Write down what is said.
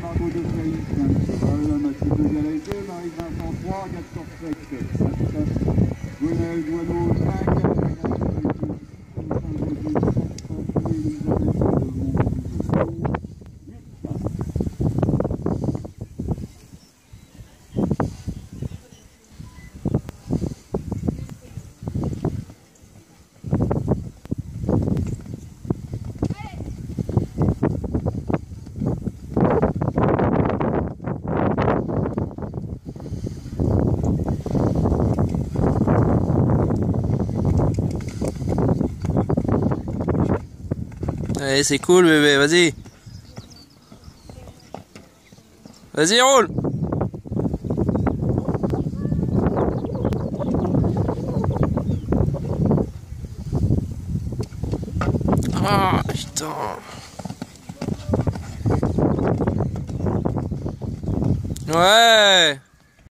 Margot de Mathieu de Marie-Vincent 3, Gaston Sec, 7, Gonel Guano 5, Allez, c'est cool, bébé, vas-y. Vas-y, roule. Ah, putain. Ouais.